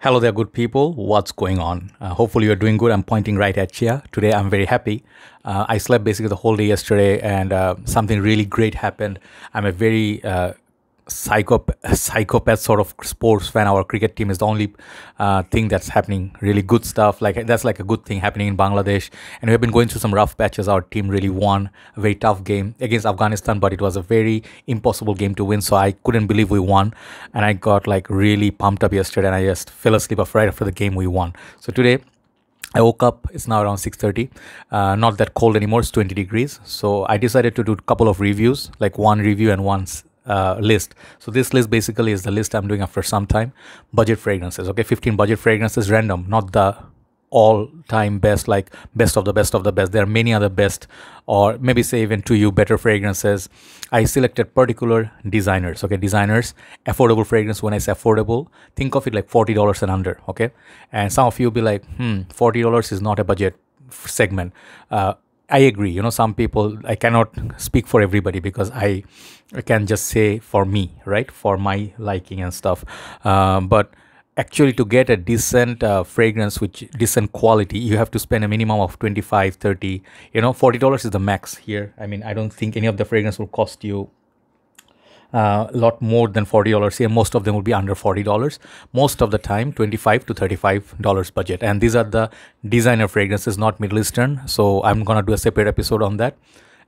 Hello there, good people. What's going on? Uh, hopefully, you're doing good. I'm pointing right at you. Today, I'm very happy. Uh, I slept basically the whole day yesterday, and uh, something really great happened. I'm a very uh, psychopath, psychopath sort of sports fan. Our cricket team is the only uh, thing that's happening. Really good stuff. Like that's like a good thing happening in Bangladesh. And we have been going through some rough patches. Our team really won a very tough game against Afghanistan, but it was a very impossible game to win. So I couldn't believe we won, and I got like really pumped up yesterday. And I just fell asleep right after the game we won. So today. I woke up. It's now around 6:30. Uh, not that cold anymore. It's 20 degrees. So I decided to do a couple of reviews, like one review and one uh, list. So this list basically is the list I'm doing after some time. Budget fragrances. Okay, 15 budget fragrances, random, not the all time best like best of the best of the best there are many other best or maybe say even to you better fragrances i selected particular designers okay designers affordable fragrance when i say affordable think of it like $40 and under okay and some of you will be like hmm $40 is not a budget segment uh, I agree. You know, some people I cannot speak for everybody because I, I can just say for me, right, for my liking and stuff. Um, but actually, to get a decent uh, fragrance, which decent quality, you have to spend a minimum of 25 30 You know, forty dollars is the max here. I mean, I don't think any of the fragrance will cost you a uh, lot more than $40 here. Most of them will be under $40 most of the time 25 to $35 budget. And these are the designer fragrances not middle eastern. So i'm gonna do a separate episode on that.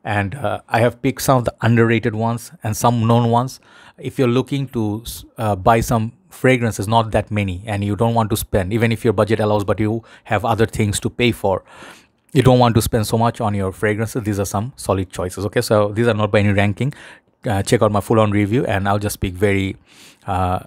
And uh, i have picked some of the underrated ones and some known ones. If you're looking to uh, buy some fragrances not that many and you don't want to spend even if your budget allows but you have other things to pay for you don't want to spend so much on your fragrances these are some solid choices okay? So these are not by any ranking uh, check out my full on review and I'll just speak very uh,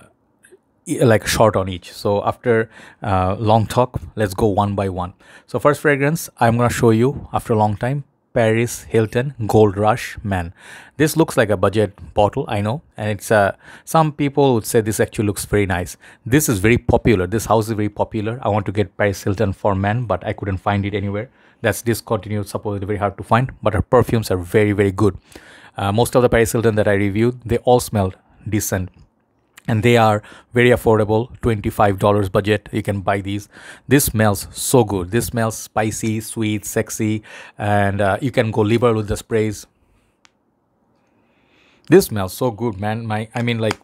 like short on each. So after uh, long talk, let's go one by one. So first fragrance, I'm gonna show you after a long time. Paris Hilton Gold Rush Man. This looks like a budget bottle, I know, and it's uh, some people would say this actually looks very nice. This is very popular. This house is very popular. I want to get Paris Hilton for men, but I couldn't find it anywhere. That's discontinued, supposedly very hard to find, but her perfumes are very, very good. Uh, most of the Paris Hilton that I reviewed, they all smell decent. And they are very affordable $25 budget. You can buy these. This smells so good. This smells spicy sweet sexy and uh, you can go liberal with the sprays. This smells so good man. My i mean like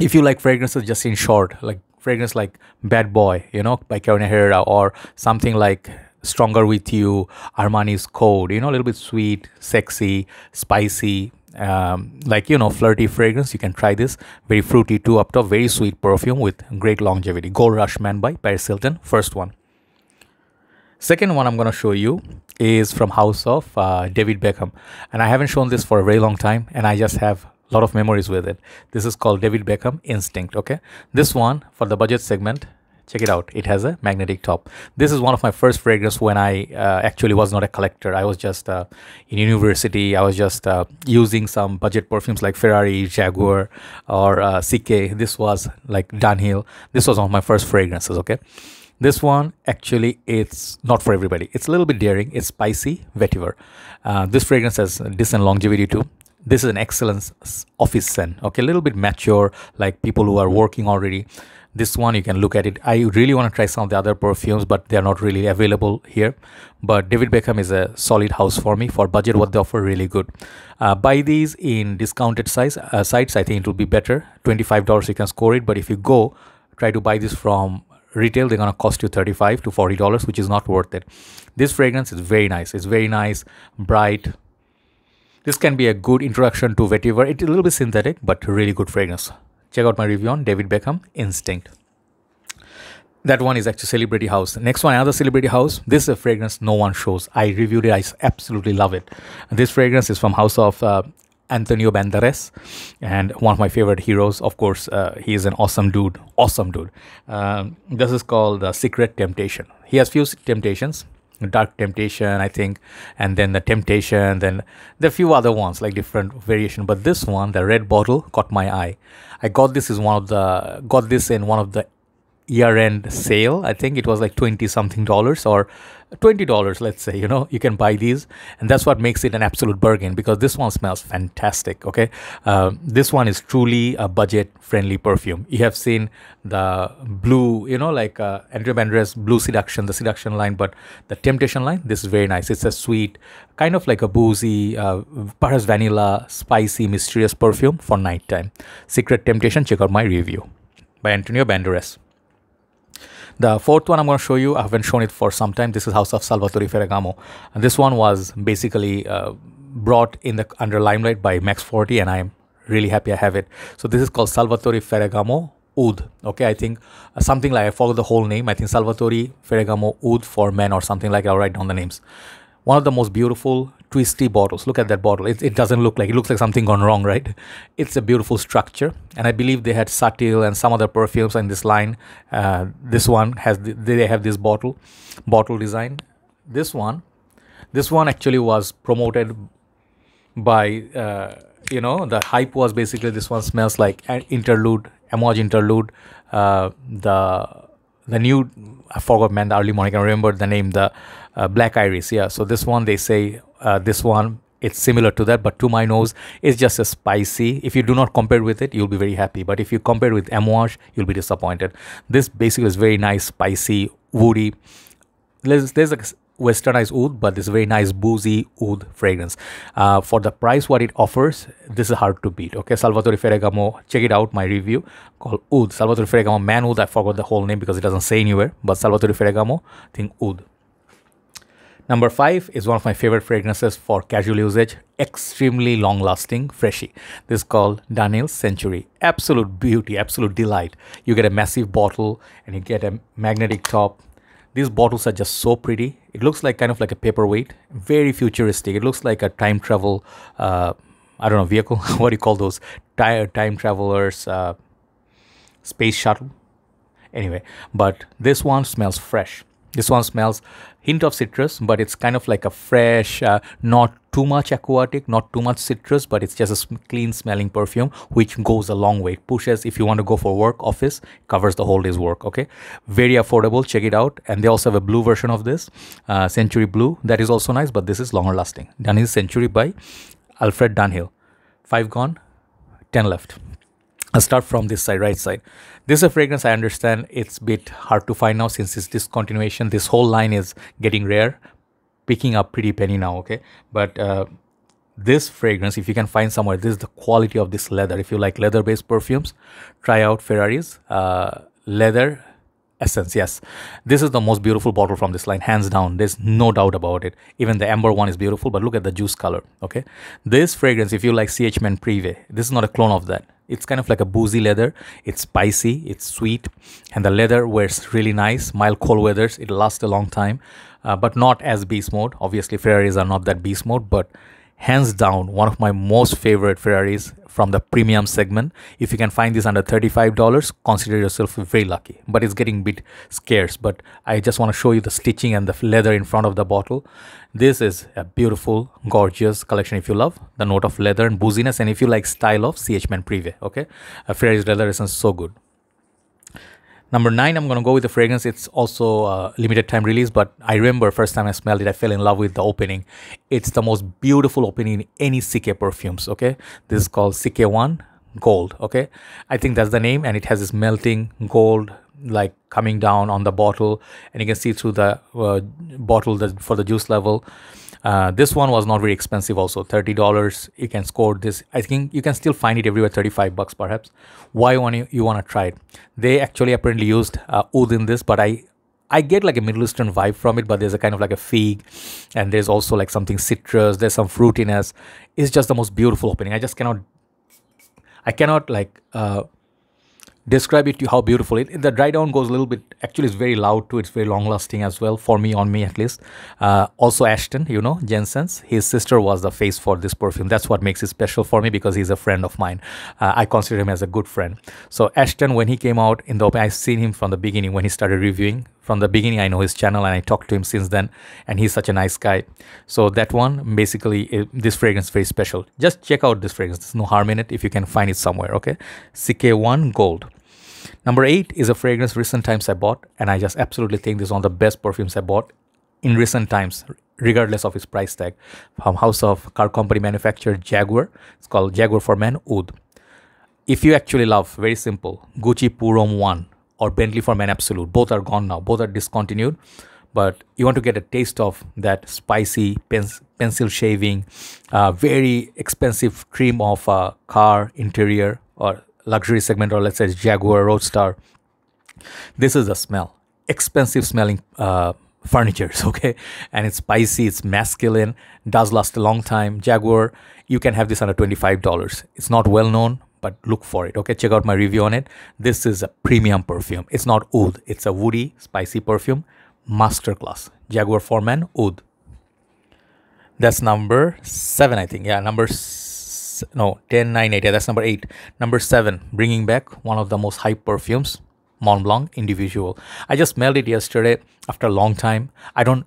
if you like fragrances just in short like fragrance like bad boy you know by Carolina Herrera or something like stronger with you. Armani's code you know a little bit sweet sexy spicy um, like you know flirty fragrance. You can try this. Very fruity too. Up top very sweet perfume with great longevity. Gold rush man by paris hilton first one. Second one i'm going to show you is from house of uh, david beckham. And i haven't shown this for a very long time and i just have a lot of memories with it. This is called david beckham instinct okay? This one for the budget segment check it out. It has a magnetic top. This is one of my first fragrance when i uh, actually was not a collector. I was just uh, in university. I was just uh, using some budget perfumes like ferrari jaguar or uh, ck this was like dunhill this was one of my first fragrances okay? This one actually it's not for everybody. It's a little bit daring. It's spicy vetiver. Uh, this fragrance has decent longevity too. This is an excellent office scent okay? A little bit mature like people who are working already this one you can look at it. I really want to try some of the other perfumes but they are not really available here. But david beckham is a solid house for me for budget what they offer really good. Uh, buy these in discounted size uh, sites i think it will be better. $25 you can score it but if you go try to buy this from retail they're going to cost you 35 to 40 dollars which is not worth it. This fragrance is very nice. It's very nice bright. This can be a good introduction to vetiver. It's a little bit synthetic but really good fragrance check out my review on David Beckham Instinct. That one is actually Celebrity House. Next one, another Celebrity House. This is a fragrance no one shows. I reviewed it. I absolutely love it. This fragrance is from House of uh, Antonio Banderas, and one of my favorite heroes. Of course, uh, he is an awesome dude. Awesome dude. Um, this is called uh, Secret Temptation. He has few temptations dark temptation i think and then the temptation then there are few other ones like different variation but this one the red bottle caught my eye i got this is one of the got this in one of the year end sale. I think it was like 20 something dollars or $20, let's say, you know, you can buy these. And that's what makes it an absolute bargain because this one smells fantastic. Okay. Uh, this one is truly a budget friendly perfume. You have seen the blue, you know, like uh, Andrea Banderas blue seduction, the seduction line, but the temptation line, this is very nice. It's a sweet, kind of like a boozy, uh, perhaps vanilla, spicy, mysterious perfume for nighttime. Secret Temptation, check out my review by Antonio Banderas. The fourth one I'm going to show you, I haven't shown it for some time. This is House of Salvatore Ferragamo. And this one was basically uh, brought in the under limelight by Max Forte, and I'm really happy I have it. So this is called Salvatore Ferragamo Oud. Okay, I think uh, something like I follow the whole name. I think Salvatore Ferragamo Oud for men or something like. I'll write down the names. One of the most beautiful twisty bottles. Look at that bottle. It, it doesn't look like it looks like something gone wrong, right? It's a beautiful structure, and I believe they had Satil and some other perfumes in this line. Uh, this one has the, they have this bottle bottle design. This one, this one actually was promoted by uh, you know the hype was basically this one smells like interlude, Amouage interlude. Uh, the the new I forgot man the early morning I remember the name the uh, Black Iris yeah so this one they say uh, this one it's similar to that but to my nose it's just a spicy. If you do not compare with it you'll be very happy. But if you compare with Amouage you'll be disappointed. This basically is very nice spicy woody. There's, there's a westernized oud but this very nice boozy oud fragrance. Uh, for the price what it offers this is hard to beat okay? Salvatore ferragamo check it out my review called oud. Salvatore ferragamo man oud i forgot the whole name because it doesn't say anywhere but salvatore ferragamo think oud Number five is one of my favorite fragrances for casual usage, extremely long lasting, freshy. This is called Dunhill Century. Absolute beauty, absolute delight. You get a massive bottle and you get a magnetic top. These bottles are just so pretty. It looks like kind of like a paperweight, very futuristic. It looks like a time travel, uh, I don't know, vehicle. what do you call those? Time travelers, uh, space shuttle. Anyway, but this one smells fresh this one smells hint of citrus, but it's kind of like a fresh, uh, not too much aquatic, not too much citrus, but it's just a clean smelling perfume, which goes a long way. It pushes if you want to go for work, office, covers the whole day's work. Okay, very affordable. Check it out. And they also have a blue version of this, uh, Century Blue. That is also nice, but this is longer lasting. Dunhill Century by Alfred Dunhill. Five gone, ten left. I'll start from this side, right side. This is a fragrance I understand it's a bit hard to find now since it's discontinuation. This whole line is getting rare, picking up pretty penny now, okay? But uh, this fragrance, if you can find somewhere, this is the quality of this leather. If you like leather-based perfumes, try out Ferrari's uh, leather essence yes this is the most beautiful bottle from this line hands down there's no doubt about it even the amber one is beautiful but look at the juice color okay this fragrance if you like ch men privé this is not a clone of that it's kind of like a boozy leather. It's spicy it's sweet and the leather wears really nice. Mild cold weathers it lasts a long time uh, but not as beast mode. Obviously ferraris are not that beast mode but hands down one of my most favorite ferraris from the premium segment. If you can find this under $35 consider yourself very lucky. But it's getting a bit scarce. But i just want to show you the stitching and the leather in front of the bottle. This is a beautiful gorgeous collection if you love. The note of leather and booziness and if you like style of ch men privé okay? A ferraris leather essence so good Number nine, I'm to go with the fragrance. It's also a limited time release, but I remember first time I smelled it, I fell in love with the opening. It's the most beautiful opening in any CK perfumes. Okay, this is called CK1 Gold. Okay, I think that's the name, and it has this melting gold like coming down on the bottle, and you can see through the uh, bottle that for the juice level. Uh, this one was not very expensive also $30 you can score this i think you can still find it everywhere 35 bucks perhaps why want you, you want to try it they actually apparently used uh, oud in this but i I get like a Middle Eastern vibe from it, but there's a kind of like a fig, and there's also like something citrus. There's some fruitiness. It's just the most beautiful opening. I just cannot, I cannot like uh, describe it to you how beautiful it the dry down goes a little bit actually it's very loud too it's very long lasting as well for me on me at least. Uh, also ashton you know jensen's his sister was the face for this perfume. That's what makes it special for me because he's a friend of mine. Uh, i consider him as a good friend. So ashton when he came out in the open i've seen him from the beginning when he started reviewing from the beginning i know his channel and i talked to him since then and he's such a nice guy so that one basically it, this fragrance is very special just check out this fragrance there's no harm in it if you can find it somewhere okay ck1 gold Number eight is a fragrance recent times I bought, and I just absolutely think this is one of the best perfumes I bought in recent times, regardless of its price tag. From House of Car Company manufacturer Jaguar. It's called Jaguar for Men Oud. If you actually love, very simple, Gucci Pour Homme 1 or Bentley for Men Absolute, both are gone now, both are discontinued. But you want to get a taste of that spicy pens- pencil shaving, uh, very expensive cream of a car interior or luxury segment, or let's say Jaguar Roadster. This is the smell. Expensive smelling uh, furnitures, okay? And it's spicy, it's masculine, does last a long time. Jaguar, you can have this under $25. It's not well known, but look for it, okay? Check out my review on it. This is a premium perfume. It's not oud, it's a woody, spicy perfume. Masterclass. Jaguar for Men Oud. That's number seven, I think. Yeah, number no 10, 9, 8. Yeah, that's number eight. Number seven, bringing back one of the most hype perfumes, Mont Blanc Individual. I just smelled it yesterday after a long time. I don't,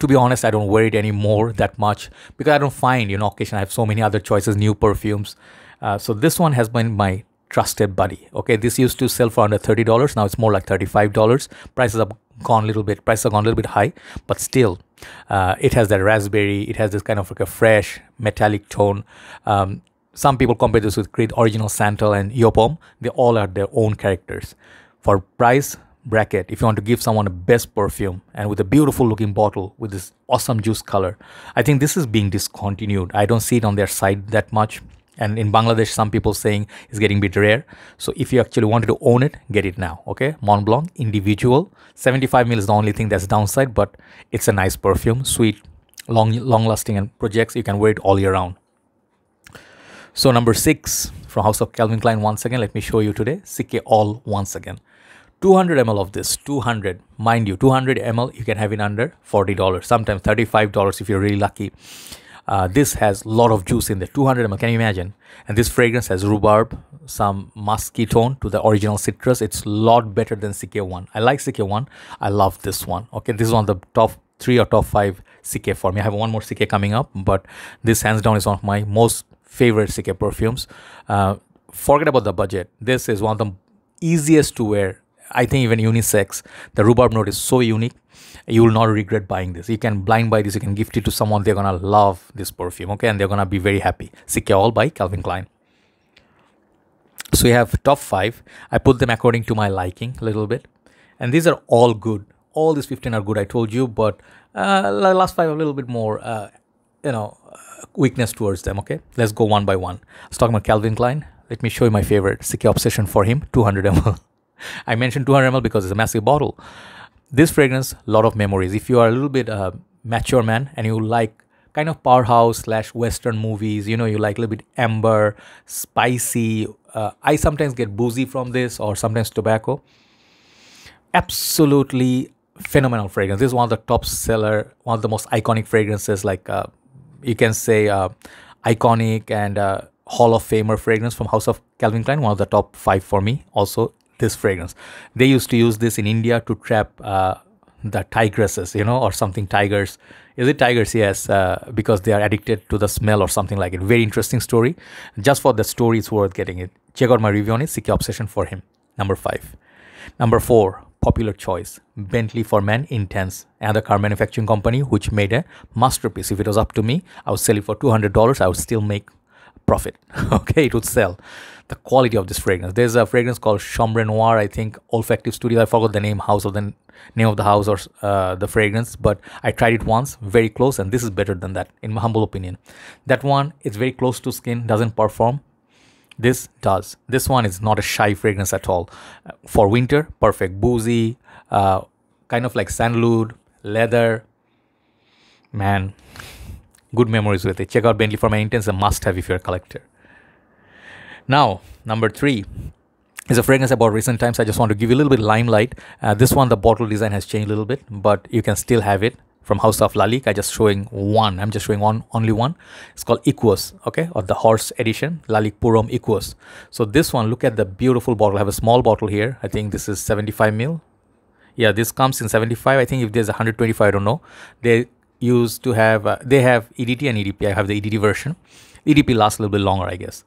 to be honest, I don't wear it anymore that much because I don't find, you know, occasion I have so many other choices, new perfumes. Uh, so this one has been my trusted buddy. Okay, this used to sell for under thirty dollars. Now it's more like thirty-five dollars. Prices have gone a little bit. Prices have gone a little bit high, but still, uh, it has that raspberry. It has this kind of like a fresh metallic tone. Um, some people compare this with Creed Original Santal and Yopom. They all are their own characters. For price bracket, if you want to give someone a best perfume and with a beautiful looking bottle with this awesome juice color, I think this is being discontinued. I don't see it on their site that much and in bangladesh some people saying it's getting a bit rare. So if you actually wanted to own it get it now okay? Mont blanc individual. 75 ml is the only thing that's downside but it's a nice perfume sweet long long lasting and projects you can wear it all year round. So number six from house of calvin klein once again let me show you today. CK all once again. 200 ml of this 200 mind you 200 ml you can have it under $40 sometimes $35 if you're really lucky uh, this has a lot of juice in there, 200 ml. Can you imagine? And this fragrance has rhubarb, some musky tone to the original citrus. It's a lot better than CK1. I like CK1. I love this one. Okay, this is one of the top three or top five CK for me. I have one more CK coming up, but this hands down is one of my most favorite CK perfumes. Uh, forget about the budget. This is one of the easiest to wear. I think even unisex. The rhubarb note is so unique you will not regret buying this. You can blind buy this, you can gift it to someone, they're gonna love this perfume, okay, and they're gonna be very happy. CK All by Calvin Klein. So we have top five. I put them according to my liking a little bit, and these are all good. All these 15 are good, I told you, but uh, last five a little bit more, uh, you know, uh, weakness towards them. Okay, let's go one by one. Let's talk about Calvin Klein. Let me show you my favorite CK Obsession for him, 200 ml. I mentioned 200 ml because it's a massive bottle. This fragrance a lot of memories. If you are a little bit uh, mature man and you like kind of powerhouse slash western movies you know you like a little bit amber spicy uh, i sometimes get boozy from this or sometimes tobacco. Absolutely phenomenal fragrance. This is one of the top seller one of the most iconic fragrances like uh, you can say uh, iconic and uh, hall of famer fragrance from house of calvin klein one of the top five for me also this fragrance. They used to use this in India to trap uh, the tigresses, you know, or something tigers. Is it tigers? Yes, uh, because they are addicted to the smell or something like it. Very interesting story. Just for the story, it's worth getting it. Check out my review on it. CK Obsession for him. Number five. Number four, popular choice. Bentley for Men Intense, another car manufacturing company which made a masterpiece. If it was up to me, I would sell it for $200. I would still make profit. okay, it would sell the quality of this fragrance. There's a fragrance called Chambre Noire, I think, Olfactive Studio. I forgot the name, house of the name of the house or uh, the fragrance, but I tried it once, very close, and this is better than that, in my humble opinion. That one is very close to skin, doesn't perform. This does. This one is not a shy fragrance at all. Uh, for winter, perfect. Boozy, uh, kind of like sandalwood, leather. Man, good memories with it. Check out Bentley for Men Intense, a must have if you're a collector. Now, number three is a fragrance about recent times. I just want to give you a little bit of limelight. Uh, this one, the bottle design has changed a little bit, but you can still have it from House of Lalique. I just showing one. I'm just showing one, only one. It's called Equus, okay, or the horse edition, Lalique Pour Homme Equus. So this one, look at the beautiful bottle. I have a small bottle here. I think this is 75 mil. Yeah, this comes in 75. I think if there's 125, I don't know. They used to have, uh, they have EDT and EDP. I have the EDT version. EDP lasts a little bit longer, I guess.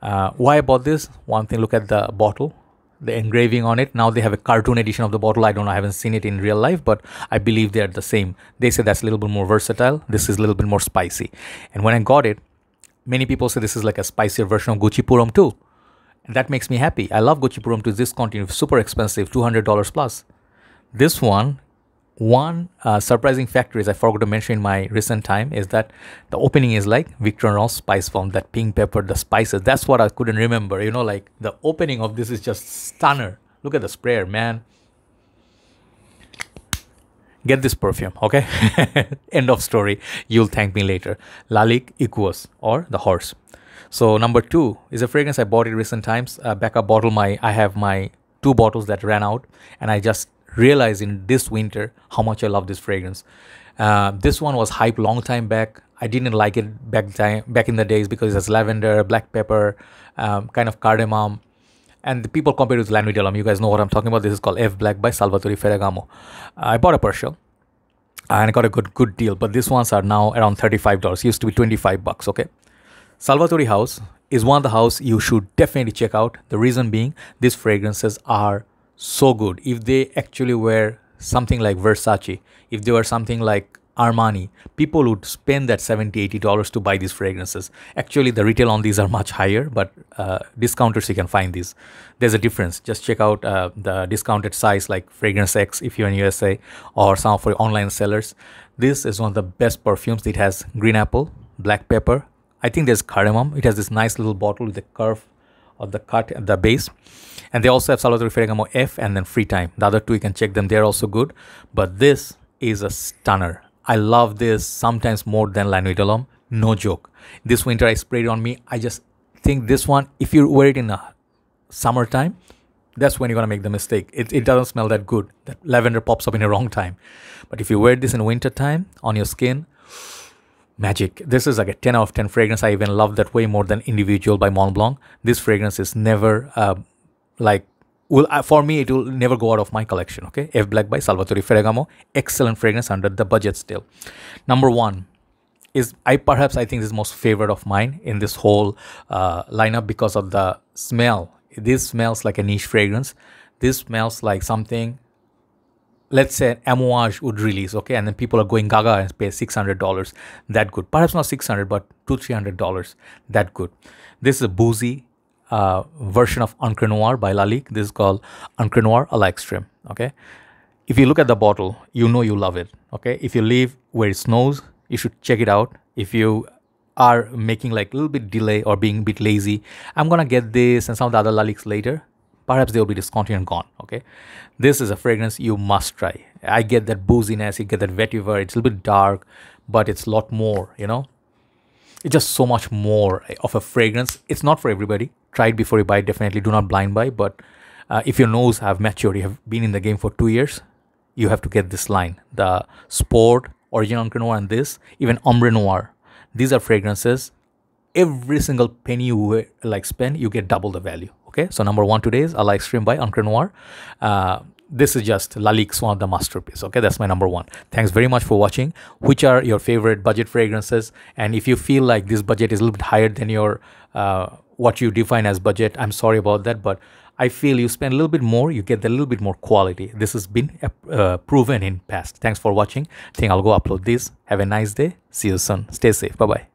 Uh, why I bought this? One thing, look at the bottle. the engraving on it. Now they have a cartoon edition of the bottle. I don't know, I haven't seen it in real life, but I believe they're the same. They say that's a little bit more versatile. This is a little bit more spicy. And when I got it, many people say this is like a spicier version of Gucci Pour Homme II. And that makes me happy. I love Gucci Pour Homme II this continue, super expensive, $200 plus. This one one uh, surprising factor is I forgot to mention in my recent time is that the opening is like Viktor&Rolf Spicebomb, that pink pepper, the spices. That's what I couldn't remember. You know, like the opening of this is just stunner. Look at the sprayer, man. Get this perfume, okay? End of story. You'll thank me later. Lalique Equus or the horse. So number two is a fragrance I bought in recent times. Uh, backup bottle. My I have my two bottles that ran out, and I just realize in this winter how much I love this fragrance. Uh, this one was hype long time back. I didn't like it back time back in the days because it has lavender, black pepper, um, kind of cardamom, and the people compared it with de. You guys know what I'm talking about. This is called F Black by Salvatore Ferragamo. I bought a Persian and I got a good good deal, but these ones are now around thirty-five dollars. Used to be twenty-five bucks. Okay, Salvatore House is one of the house you should definitely check out. The reason being, these fragrances are so good. If they actually were something like Versace, if they were something like Armani, people would spend that 70 80 dollars to buy these fragrances. Actually, the retail on these are much higher, but uh, discounters you can find these. There's a difference. Just check out uh, the discounted size like Fragrance X if you're in USA or some of your online sellers. This is one of the best perfumes. It has green apple, black pepper. I think there's cardamom. It has this nice little bottle with a curve of the cut at the base and they also have Salvatore Ferragamo F and then Free Time. The other two you can check them; they're also good. But this is a stunner. I love this sometimes more than de. No joke. This winter I sprayed on me. I just think this one, if you wear it in the summertime, that's when you're gonna make the mistake. It, it doesn't smell that good. That lavender pops up in the wrong time. But if you wear this in winter time on your skin, magic. This is like a 10 out of 10 fragrance. I even love that way more than Individual by Mont Blanc. This fragrance is never uh, like will uh, for me it will never go out of my collection okay f black by salvatore ferragamo excellent fragrance under the budget still number one is i perhaps i think is most favorite of mine in this whole uh, lineup because of the smell this smells like a niche fragrance this smells like something let's say amouage would release okay and then people are going gaga and pay $600 that good perhaps not 600 but two $300 that good this is a boozy uh, version of Encre Noire by Lalique. This is called Encre Noire a la Extreme. Okay. If you look at the bottle, you know you love it. Okay. If you live where it snows, you should check it out. If you are making like a little bit delay or being a bit lazy, I'm gonna get this and some of the other Laliques later. Perhaps they'll be discontinued and gone. Okay. This is a fragrance you must try. I get that booziness, you get that vetiver, it's a little bit dark, but it's a lot more, you know. It's just so much more of a fragrance. It's not for everybody try it before you buy It. definitely do not blind buy but uh, if your nose have matured you have been in the game for two years you have to get this line the sport original noir and this even ombre noir these are fragrances every single penny you like spend you get double the value okay so number one today is a la extreme by Encre Noire uh, this is just Lalique's one of the masterpiece. Okay, that's my number one. Thanks very much for watching. Which are your favorite budget fragrances? And if you feel like this budget is a little bit higher than your uh, what you define as budget. I'm sorry about that, but I feel you spend a little bit more, you get a little bit more quality. This has been uh, proven in past. Thanks for watching. I think I'll go upload this. Have a nice day. See you soon. Stay safe. Bye bye.